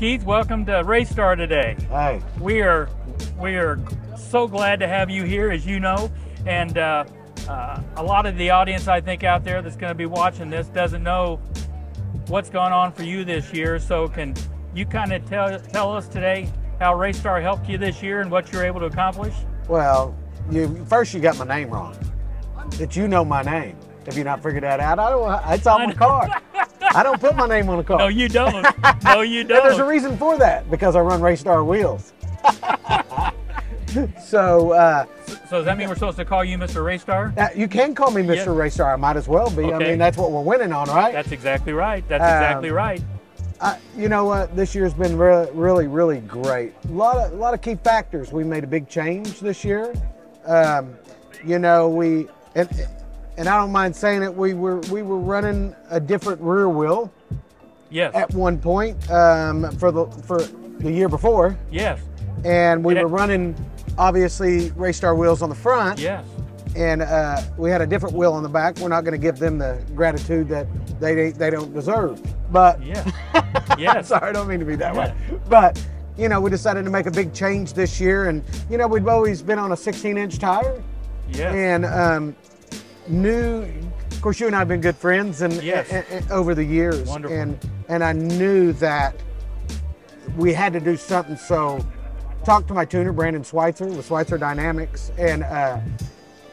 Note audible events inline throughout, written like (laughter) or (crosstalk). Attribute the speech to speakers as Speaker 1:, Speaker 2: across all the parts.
Speaker 1: Keith, welcome to Race Star today.
Speaker 2: Hey,
Speaker 1: We are we are so glad to have you here, as you know, and uh, uh, a lot of the audience I think out there that's going to be watching this doesn't know what's going on for you this year. So can you kind of tell tell us today how Race Star helped you this year and what you're able to accomplish?
Speaker 2: well, you first you got my name wrong. That you know my name. Have you not figured that out? I don't. It's on my car. (laughs) I don't put my name on the car.
Speaker 1: No, you don't. No, you (laughs)
Speaker 2: don't. there's a reason for that because I run Race Star wheels. (laughs) so uh,
Speaker 1: So does that mean we're supposed to call you Mr. Race Star?
Speaker 2: uh, you can call me Mr.
Speaker 1: Yeah.
Speaker 2: Race Star. I might as well be. I mean, that's what we're winning on, right?
Speaker 1: That's exactly right. That's
Speaker 2: Um,
Speaker 1: exactly right.
Speaker 2: I, you know what? This year's been really, really, really great. A lot of, a lot of key factors. We made a big change this year. Um, you know, we and and I don't mind saying it. We were we were running a different rear wheel
Speaker 1: Yes.
Speaker 2: at one point um, for the for the year before,
Speaker 1: Yes.
Speaker 2: and we
Speaker 1: And it-
Speaker 2: were running obviously race star wheels on the front,
Speaker 1: Yes.
Speaker 2: and uh, we had a different wheel on the back. We're not going to give them the gratitude that they they don't deserve, but.
Speaker 1: Yes. (laughs) Yes.
Speaker 2: Sorry, I don't mean to be that way. But, you know, we decided to make a big change this year. And, you know, we've always been on a 16 inch tire.
Speaker 1: Yes.
Speaker 2: And um, knew, of course, you and I have been good friends and,
Speaker 1: Yes.
Speaker 2: and- and over the years.
Speaker 1: Wonderful.
Speaker 2: And, and I knew that we had to do something. So, talked to my tuner, Brandon Schweitzer, with Schweitzer Dynamics, and uh,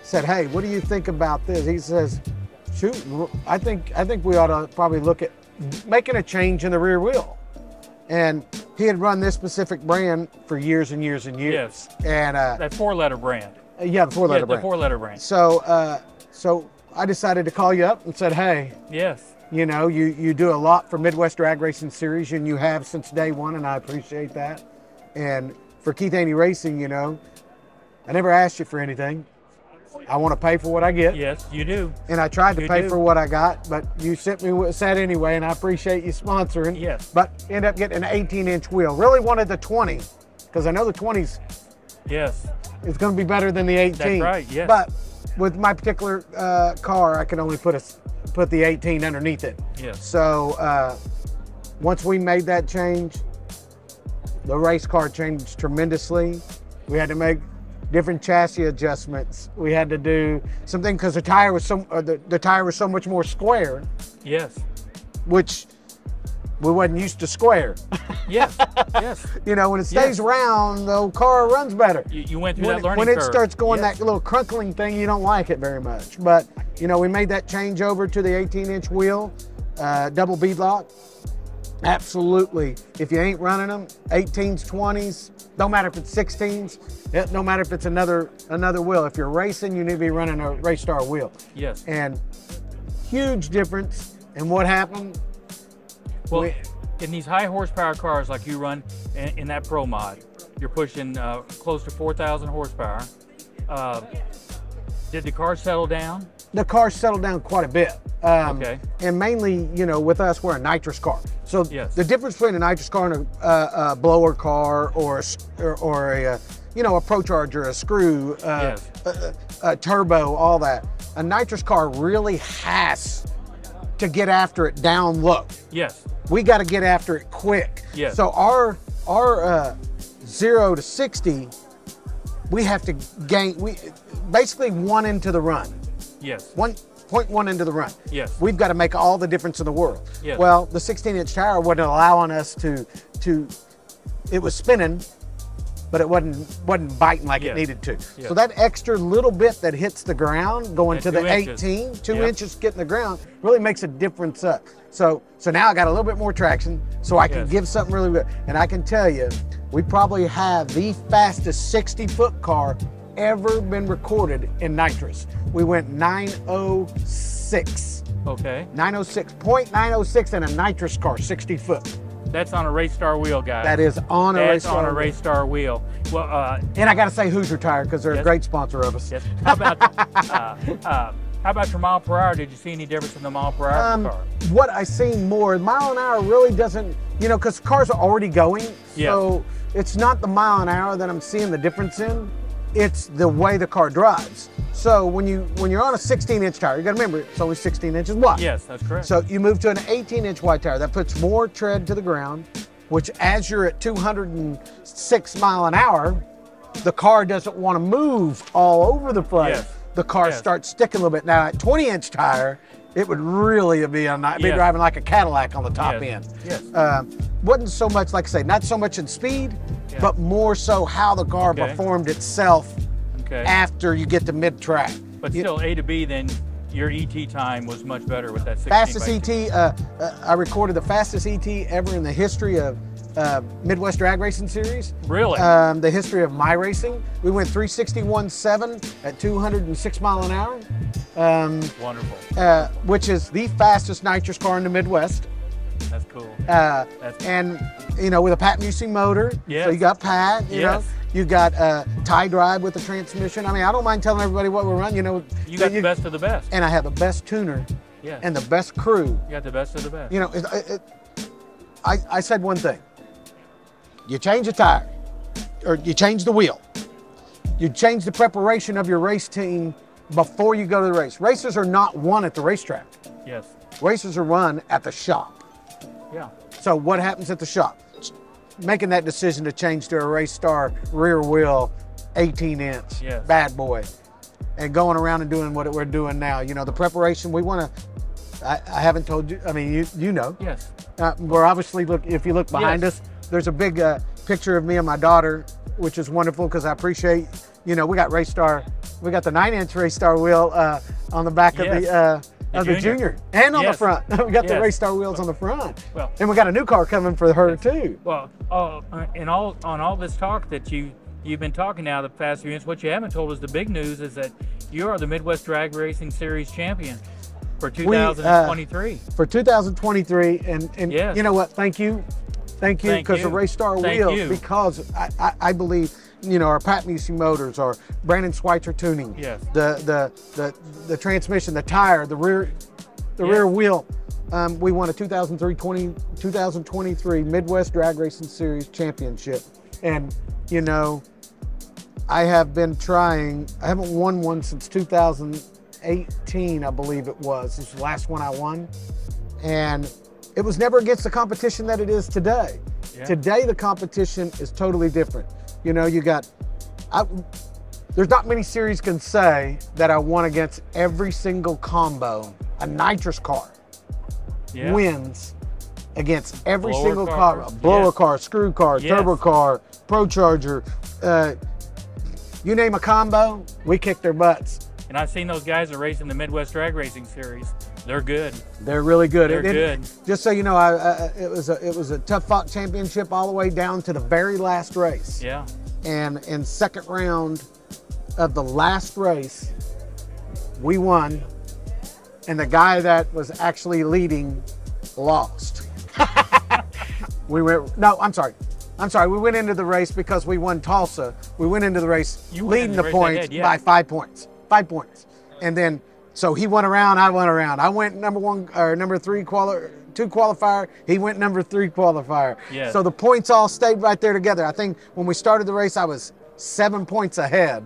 Speaker 2: said, "Hey, what do you think about this?" He says, "Shoot, I think I think we ought to probably look at making a change in the rear wheel." And he had run this specific brand for years and years and years.
Speaker 1: Yes.
Speaker 2: And uh,
Speaker 1: that four letter brand.
Speaker 2: yeah, the four
Speaker 1: Yeah,
Speaker 2: letter
Speaker 1: the
Speaker 2: brand.
Speaker 1: four letter brand.
Speaker 2: So, uh, so I decided to call you up and said, "Hey,
Speaker 1: Yes.
Speaker 2: you know, you, you do a lot for Midwest Drag Racing Series, and you have since day one, and I appreciate that. And for Keith Haney Racing, you know, I never asked you for anything. I want to pay for what I get,
Speaker 1: Yes, you do.
Speaker 2: and I tried to
Speaker 1: You
Speaker 2: pay
Speaker 1: do.
Speaker 2: for what I got, but you sent me what said anyway, and I appreciate you sponsoring.
Speaker 1: Yes.
Speaker 2: But end up getting an 18-inch wheel. Really wanted the 20, because I know the 20s
Speaker 1: Yes.
Speaker 2: It's going to be better than the 18.
Speaker 1: That's right, yes.
Speaker 2: But with my particular uh, car, I can only put a put the 18 underneath it.
Speaker 1: Yes.
Speaker 2: So uh, once we made that change, the race car changed tremendously. We had to make different chassis adjustments. We had to do something because the tire was so uh, the, the tire was so much more square,
Speaker 1: Yes.
Speaker 2: which we wasn't used to square. (laughs)
Speaker 1: Yes. yes.
Speaker 2: you know, when it stays
Speaker 1: Yes.
Speaker 2: round, the car runs better.
Speaker 1: You, you went through
Speaker 2: when,
Speaker 1: that
Speaker 2: it-
Speaker 1: learning
Speaker 2: when it starts going
Speaker 1: Yes.
Speaker 2: that little crunkling thing, you don't like it very much. But you know, we made that change over to the 18-inch wheel, uh, double bead lock. Absolutely. If you ain't running them, 18s, 20s, don't matter if it's 16s, it don't matter if it's another another wheel. If you're racing, you need to be running a race star wheel.
Speaker 1: Yes.
Speaker 2: And huge difference. And what happened?
Speaker 1: Well,
Speaker 2: we-
Speaker 1: in these high horsepower cars like you run in, in that Pro Mod, you're pushing uh, close to 4,000 horsepower. Uh, did the car settle down?
Speaker 2: the car settled down quite a bit. Um,
Speaker 1: Okay.
Speaker 2: And mainly, you know, with us, we're a nitrous car. So
Speaker 1: Yes.
Speaker 2: the difference between a nitrous car and a, uh, a blower car or a, or, or a, uh, you know, a Pro Charger, a screw, uh,
Speaker 1: Yes.
Speaker 2: a, a turbo, all that. A nitrous car really has to get after it down low.
Speaker 1: Yes.
Speaker 2: We got to get after it quick.
Speaker 1: Yes.
Speaker 2: So our our uh, zero to sixty, we have to gain. We basically one into the run.
Speaker 1: Yes.
Speaker 2: One point one into the run.
Speaker 1: Yes.
Speaker 2: We've got to make all the difference in the world.
Speaker 1: Yes.
Speaker 2: Well, the 16 inch tire wasn't allowing us to to it was spinning, but it wasn't wasn't biting like
Speaker 1: Yes.
Speaker 2: it needed to.
Speaker 1: Yes.
Speaker 2: So that extra little bit that hits the ground going to the
Speaker 1: inches.
Speaker 2: 18, two
Speaker 1: Yep.
Speaker 2: inches getting the ground really makes a difference up. So so now I got a little bit more traction, so I can
Speaker 1: Yes.
Speaker 2: give something really good. And I can tell you, we probably have the fastest 60 foot car ever been recorded in nitrous. We went 906.
Speaker 1: Okay.
Speaker 2: 906.906 in a nitrous car, 60 foot.
Speaker 1: That's on a race star wheel, guys.
Speaker 2: That is on a
Speaker 1: That's
Speaker 2: race
Speaker 1: on a race star wheel. Well, uh,
Speaker 2: And I got to say Hoosier Tire because they're
Speaker 1: Yes.
Speaker 2: a great sponsor of us.
Speaker 1: yes. How about uh, uh, how about your mile per hour? Did you see any difference in the mile per hour
Speaker 2: Um,
Speaker 1: car?
Speaker 2: what I seen more, mile an hour really doesn't, you know, because cars are already going.
Speaker 1: Yes.
Speaker 2: So it's not the mile an hour that I'm seeing the difference in. It's the way the car drives. So when you when you're on a 16 inch tire, you got to remember it's only 16 inches wide.
Speaker 1: Yes, that's correct.
Speaker 2: So you move to an 18 inch wide tire that puts more tread to the ground. which as you're at 206 mile an hour, the car doesn't want to move all over the place.
Speaker 1: Yes.
Speaker 2: The car
Speaker 1: Yes.
Speaker 2: starts sticking a little bit. Now at 20 inch tire, it would really be a ni- be
Speaker 1: Yes.
Speaker 2: driving like a Cadillac on the top
Speaker 1: Yes.
Speaker 2: end.
Speaker 1: Yes.
Speaker 2: Um, wasn't so much like I say, not so much in speed, but more so how the car
Speaker 1: Okay.
Speaker 2: performed itself
Speaker 1: Okay.
Speaker 2: after you get to mid track.
Speaker 1: but still, A to B, then your ET time was much better with that
Speaker 2: Fastest ET, uh, uh, I recorded the fastest ET ever in the history of uh, Midwest Drag Racing Series.
Speaker 1: Really?
Speaker 2: Um, the history of my racing. We went 361.7 at 206 mile an hour, um,
Speaker 1: Wonderful.
Speaker 2: uh, which is the fastest nitrous car in the Midwest.
Speaker 1: That's cool.
Speaker 2: Uh,
Speaker 1: That's-
Speaker 2: and you know, with a Pat Musi motor.
Speaker 1: Yes.
Speaker 2: So you got Pat. You know,
Speaker 1: Yes.
Speaker 2: you got uh, tie drive with the transmission. I mean, I don't mind telling everybody what we're running. You know,
Speaker 1: You got the best of the best.
Speaker 2: And I have the best tuner
Speaker 1: Yeah.
Speaker 2: and the best crew.
Speaker 1: you got the best of the best.
Speaker 2: You know, it, it, it, I, I said one thing. You change a tire, or you change the wheel. You change the preparation of your race team before you go to the race. Races are not won at the racetrack.
Speaker 1: Yes.
Speaker 2: Races are run at the shop.
Speaker 1: Yeah.
Speaker 2: So what happens at the shop? Making that decision to change to a Race Star rear wheel, 18 inch,
Speaker 1: Yes.
Speaker 2: bad boy, and going around and doing what we're doing now. You know, the preparation we want to. I, I haven't told you. I mean, you you know.
Speaker 1: Yes.
Speaker 2: Uh, we're obviously look. If you look behind
Speaker 1: Yes.
Speaker 2: us, there's a big uh, picture of me and my daughter, which is wonderful because I appreciate. You know, we got Race Star. We got the nine-inch Race Star wheel uh, on the back of
Speaker 1: Yes.
Speaker 2: the. Uh,
Speaker 1: The
Speaker 2: of the
Speaker 1: Junior.
Speaker 2: junior and on
Speaker 1: Yes.
Speaker 2: the front. (laughs) we got the
Speaker 1: Yes.
Speaker 2: Race Star wheels on the front.
Speaker 1: Well-
Speaker 2: and we got a new car coming for her too.
Speaker 1: Well, uh, in all on all this talk that you you've been talking now the past few minutes, what you haven't told us the big news is that you are the Midwest Drag Racing Series champion for 2023.
Speaker 2: For 2023, and and
Speaker 1: Yes.
Speaker 2: you know what? Thank you, thank you, because the. Race Star
Speaker 1: Thank
Speaker 2: wheels.
Speaker 1: you.
Speaker 2: Because I, I, I believe you know our Pat Musi motors, our Brandon Schweitzer tuning,
Speaker 1: Yes.
Speaker 2: the the the the transmission, the tire, the rear, the
Speaker 1: Yes.
Speaker 2: rear wheel. Um, we won a 2003 20, 2023 Midwest Drag Racing Series championship, and you know. I have been trying. I haven't won one since 2018, I believe it was. This was the last one I won, and it was never against the competition that it is today.
Speaker 1: Yeah.
Speaker 2: Today, the competition is totally different. You know, you got. I, there's not many series can say that I won against every single combo. A nitrous car
Speaker 1: Yeah.
Speaker 2: wins against every
Speaker 1: Blower
Speaker 2: single
Speaker 1: car,
Speaker 2: car, blower car, screw car,
Speaker 1: Yes.
Speaker 2: turbo car, pro charger. Uh, you name a combo, we kick their butts.
Speaker 1: And I've seen those guys that are racing the Midwest Drag Racing Series. They're good.
Speaker 2: They're really good.
Speaker 1: They're
Speaker 2: It- it-
Speaker 1: good.
Speaker 2: Just so you know, I, I, it was a it was a tough fought championship all the way down to the very last race.
Speaker 1: Yeah.
Speaker 2: And in second round of the last race, we won, and the guy that was actually leading lost. (laughs) we went. No, I'm sorry. I'm sorry. We went into the race because we won Tulsa. We went into the race
Speaker 1: You
Speaker 2: leading the
Speaker 1: the race
Speaker 2: points
Speaker 1: yeah.
Speaker 2: by five points. Five points. And then so he went around. I went around. I went number one or number three quali- two qualifier. He went number three qualifier.
Speaker 1: Yes.
Speaker 2: So the points all stayed right there together. I think when we started the race, I was seven points ahead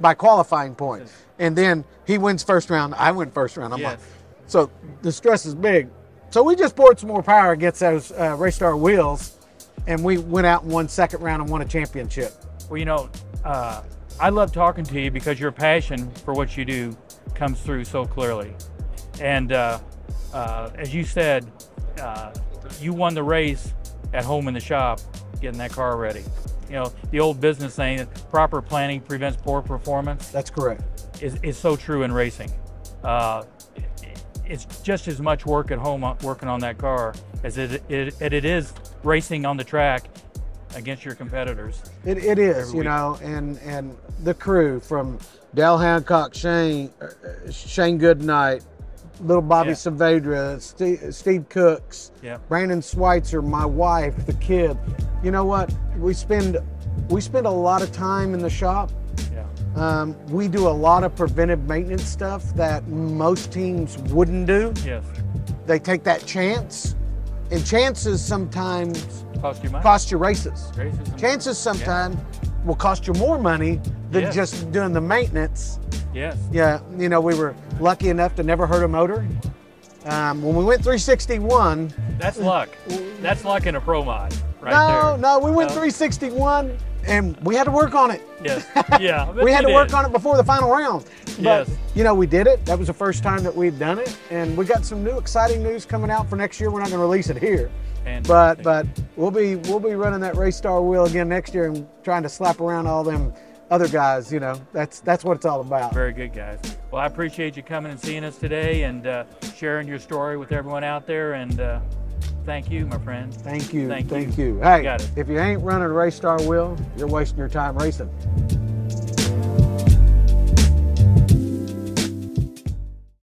Speaker 2: by qualifying points. And then he wins first round. I win first round. I'm
Speaker 1: Yes.
Speaker 2: like, so the stress is big. So we just poured some more power against those uh, Race Star wheels, and we went out and won second round and won a championship.
Speaker 1: Well, you know, uh, I love talking to you because your passion for what you do comes through so clearly. And uh, uh, as you said, uh, you won the race at home in the shop, getting that car ready. You know, the old business saying that proper planning prevents poor performance
Speaker 2: That's correct.
Speaker 1: is, is so true in racing. Uh, it's just as much work at home working on that car as it, it, it is racing on the track against your competitors.
Speaker 2: It, it is, you
Speaker 1: week.
Speaker 2: know, and and the crew from Dale Hancock, Shane, uh, Shane Goodnight, little Bobby
Speaker 1: Yeah.
Speaker 2: Saavedra, Steve, Steve Cooks,
Speaker 1: Yeah.
Speaker 2: Brandon Schweitzer, my wife, the kid. You know what? We spend we spend a lot of time in the shop.
Speaker 1: Yeah.
Speaker 2: Um, we do a lot of preventive maintenance stuff that most teams wouldn't do.
Speaker 1: Yes.
Speaker 2: They take that chance, and chances sometimes
Speaker 1: Cost you money.
Speaker 2: cost you races.
Speaker 1: Races
Speaker 2: Chances sometimes will cost you more money than
Speaker 1: Yes.
Speaker 2: just doing the maintenance.
Speaker 1: Yes.
Speaker 2: Yeah, you know, we were lucky enough to never hurt a motor. Um, when we went 361,
Speaker 1: That's luck. That's luck in a pro mod, right
Speaker 2: no,
Speaker 1: there.
Speaker 2: no, we went
Speaker 1: No?
Speaker 2: 361 and we had to work on it.
Speaker 1: Yes. (laughs) Yeah.
Speaker 2: We had to work on it before the final round. But,
Speaker 1: Yes.
Speaker 2: you know, we did it. That was the first time that we'd done it. And we got some new exciting news coming out for next year. We're not going to release it here. But but we'll be we'll be running that race star wheel again next year and trying to slap around all them other guys. You know, that's that's what it's all about.
Speaker 1: Very good, guys. Well, I appreciate you coming and seeing us today and uh, sharing your story with everyone out there. And uh, thank you, my friend.
Speaker 2: Thank you.
Speaker 1: Thank
Speaker 2: Thank
Speaker 1: you.
Speaker 2: you. Hey,
Speaker 1: Got it.
Speaker 2: if you ain't running a race star wheel, you're wasting your time racing.